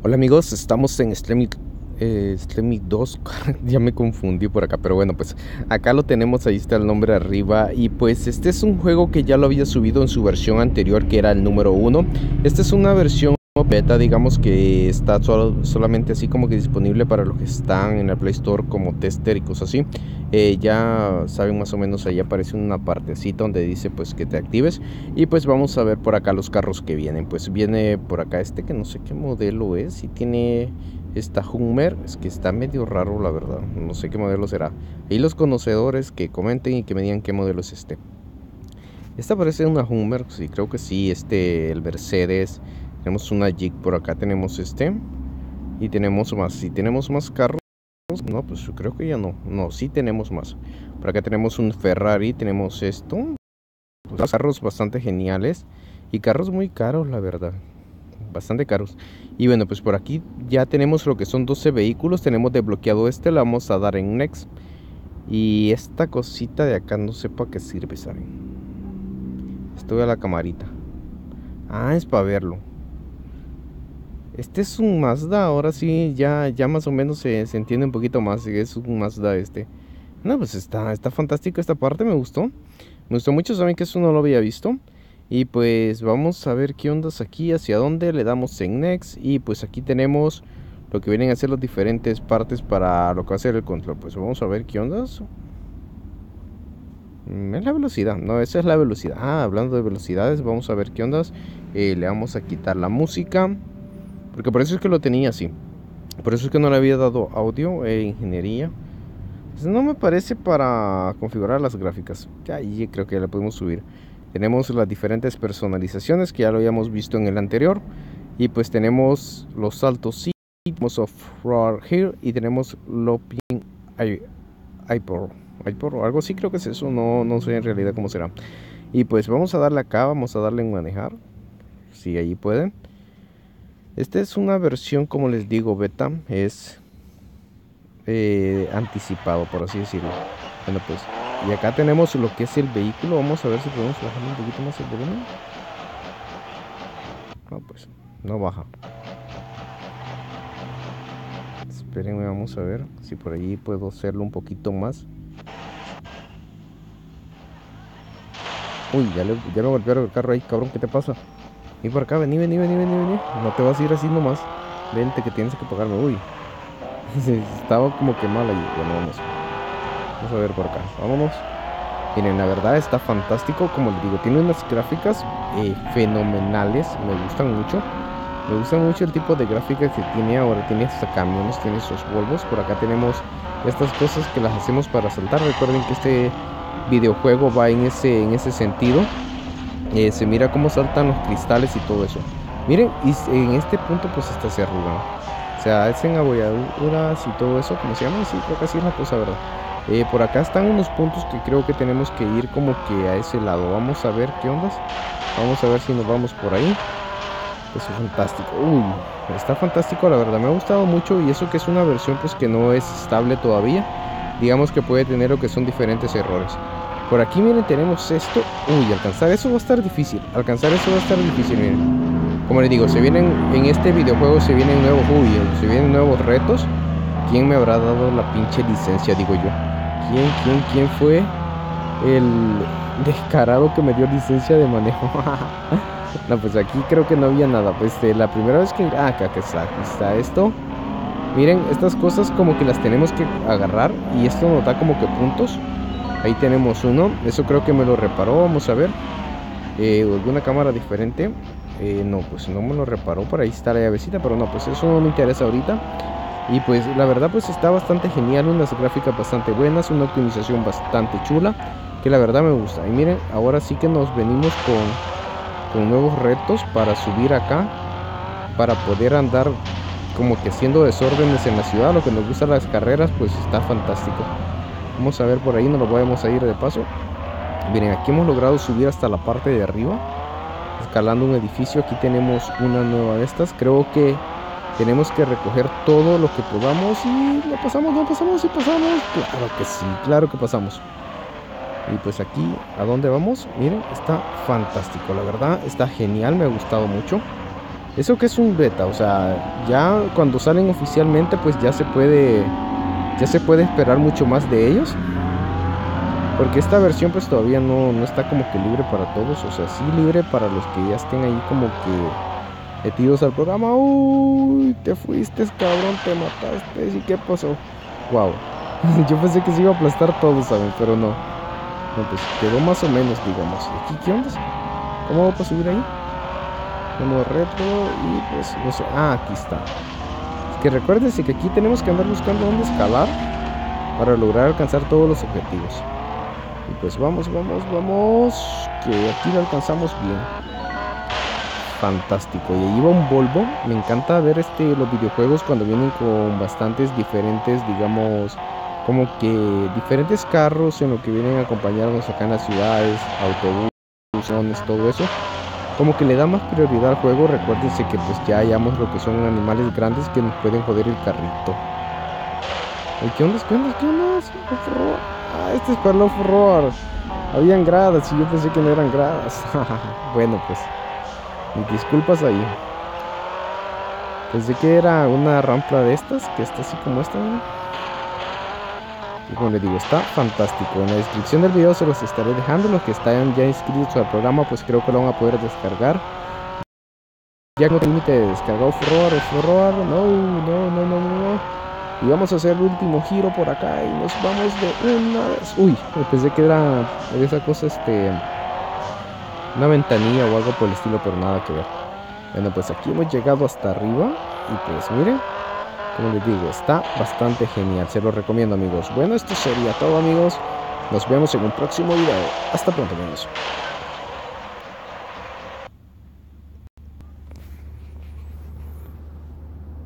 Hola amigos, estamos en Slemic, eh, 2, ya me confundí por acá, pero bueno, pues acá lo tenemos, ahí está el nombre arriba y pues este es un juego que ya lo había subido en su versión anterior que era el número 1. Esta es una versión beta, digamos que está solo, solamente así como que disponible para los que están en el Play Store como tester y cosas así. Eh, ya saben más o menos ahí aparece una partecita donde dice pues que te actives y pues vamos a ver por acá los carros que vienen. Pues viene por acá este que no sé qué modelo es, si tiene esta Hummer, es que está medio raro la verdad, no sé qué modelo será. Y los conocedores que comenten y que me digan qué modelo es este. Esta parece una Hummer, sí, creo que sí, este, el Mercedes, tenemos una Jeep por acá, tenemos este. Y tenemos más. Si tenemos más carros. No, pues creo que ya no. No, sí tenemos más. Por acá tenemos un Ferrari, tenemos esto. Pues, carros bastante geniales. Y carros muy caros, la verdad. Bastante caros. Y bueno, pues por aquí ya tenemos lo que son 12 vehículos. Tenemos desbloqueado este, le vamos a dar en Next. Y esta cosita de acá no sé para qué sirve, ¿saben? Estoy a la camarita. Ah, es para verlo. Este es un Mazda, ahora sí, ya, ya más o menos se, entiende un poquito más. Es un Mazda este. No, pues está, está fantástico esta parte, me gustó. Me gustó mucho, saben que eso no lo había visto. Y pues vamos a ver qué ondas aquí, hacia dónde le damos en Next. Y pues aquí tenemos lo que vienen a ser las diferentes partes para lo que va a ser el control. Pues vamos a ver qué ondas. Mm, es la velocidad, no, esa es la velocidad. Ah, hablando de velocidades, vamos a ver qué ondas. Eh, le vamos a quitar la música. Porque por eso es que lo tenía así. Por eso es que no le había dado audio e ingeniería. Pues no me parece para configurar las gráficas. Ya creo que ya le podemos subir. Tenemos las diferentes personalizaciones que ya lo habíamos visto en el anterior. Y pues tenemos los saltos sí, tenemos off-road here y tenemos looping iPor. o algo así creo que es eso. No, no sé en realidad cómo será. Y pues vamos a darle acá, vamos a darle en manejar. Si allí pueden. Esta es una versión, como les digo, beta. Es eh, anticipado, por así decirlo. Bueno, pues. Y acá tenemos lo que es el vehículo. Vamos a ver si podemos bajar un poquito más el volumen. No, pues. No baja. Espérenme, vamos a ver si por allí puedo hacerlo un poquito más. Uy, ya, le, ya me golpearon el carro ahí, cabrón, ¿qué te pasa? Ven por acá, vení, vení, vení, vení, vení. No te vas a ir así nomás. Vente que tienes que pagarme. Uy. Estaba como que mal ahí. Bueno, vamos. Vamos a ver por acá. Vámonos. Miren, la verdad está fantástico. Como les digo, tiene unas gráficas eh, fenomenales. Me gustan mucho. Me gusta mucho el tipo de gráficas que tiene ahora. Tiene hasta camiones, tiene esos Volvos. Por acá tenemos estas cosas que las hacemos para saltar. Recuerden que este videojuego va en ese, en ese sentido. Eh, se mira cómo saltan los cristales y todo eso. Miren, y en este punto pues hasta se. O sea, hacen abolladuras y todo eso, como se llama, sí, creo así es la cosa, ¿verdad? Eh, por acá están unos puntos que creo que tenemos que ir como que a ese lado. Vamos a ver qué ondas. Vamos a ver si nos vamos por ahí. Eso es fantástico. Uy, está fantástico, la verdad. Me ha gustado mucho y eso que es una versión pues que no es estable todavía. Digamos que puede tener lo que son diferentes errores. Por aquí, miren, tenemos esto. Uy, alcanzar eso va a estar difícil. Alcanzar eso va a estar difícil, miren. Como les digo, se vienen en este videojuego se vienen nuevos, uy, se vienen nuevos retos. ¿Quién me habrá dado la pinche licencia, digo yo? ¿Quién, quién, quién fue el descarado que me dio licencia de manejo? no, pues aquí creo que no había nada. Pues eh, la primera vez que... Ah, acá está, aquí está esto. Miren, estas cosas como que las tenemos que agarrar y esto nos da como que puntos. Ahí tenemos uno. Eso creo que me lo reparó. Vamos a ver. Eh, ¿Alguna cámara diferente? Eh, no, pues no me lo reparó. Por ahí está la llavecita. Pero no, pues eso no me interesa ahorita. Y pues la verdad pues está bastante genial. Unas gráficas bastante buenas. Una optimización bastante chula. Que la verdad me gusta. Y miren, ahora sí que nos venimos con, con nuevos retos para subir acá. Para poder andar como que haciendo desórdenes en la ciudad. Lo que nos gusta las carreras pues está fantástico. Vamos a ver por ahí, nos lo podemos ir de paso. Miren, aquí hemos logrado subir hasta la parte de arriba. Escalando un edificio. Aquí tenemos una nueva de estas. Creo que tenemos que recoger todo lo que podamos. Y lo pasamos, no pasamos, y pasamos. Claro que sí, claro que pasamos. Y pues aquí, ¿a dónde vamos? Miren, está fantástico, la verdad, está genial, me ha gustado mucho. Eso que es un beta, o sea, ya cuando salen oficialmente pues ya se puede ya se puede esperar mucho más de ellos. Porque esta versión pues todavía no, no está como que libre para todos, o sea, sí libre para los que ya estén ahí como que metidos al programa. Uy, te fuiste, cabrón, te mataste, ¿y qué pasó? Wow. Yo pensé que se iba a aplastar todo, ¿saben? Pero no. No, pues quedó más o menos, digamos. ¿Y aquí qué onda? ¿Cómo va a subir ahí? Como retro y pues no sé. Ah, aquí está. Que recuérdense que aquí tenemos que andar buscando dónde escalar para lograr alcanzar todos los objetivos. Y pues vamos, vamos, vamos. Que aquí lo alcanzamos bien. Fantástico. Y ahí va un Volvo. Me encanta ver este los videojuegos cuando vienen con bastantes diferentes, digamos, como que diferentes carros en lo que vienen a acompañarnos acá en las ciudades, autobuses, todo eso. Como que le da más prioridad al juego. Recuérdense que pues ya hayamos lo que son animales grandes que nos pueden joder el carrito. ¿Qué onda? ¿Qué onda? ¿Qué onda? Ah, este es para el. Habían gradas y yo pensé que no eran gradas. bueno, pues. Mis disculpas ahí. Pensé que era una rampa de estas, que está así como esta, y como les digo, está fantástico. En la descripción del video se los estaré dejando. Los que están ya inscritos al programa, pues creo que lo van a poder descargar. Ya no de descargar off-road, off-road. No, no, no, no, no. Y vamos a hacer el último giro por acá y nos vamos de una vez. Uy, pensé que era esa cosa, este. Una ventanilla o algo por el estilo, pero nada que ver. Bueno, pues aquí hemos llegado hasta arriba. Y pues miren, como les digo, está bastante genial. Se lo recomiendo, amigos. Bueno, esto sería todo, amigos. Nos vemos en un próximo video. Hasta pronto, amigos.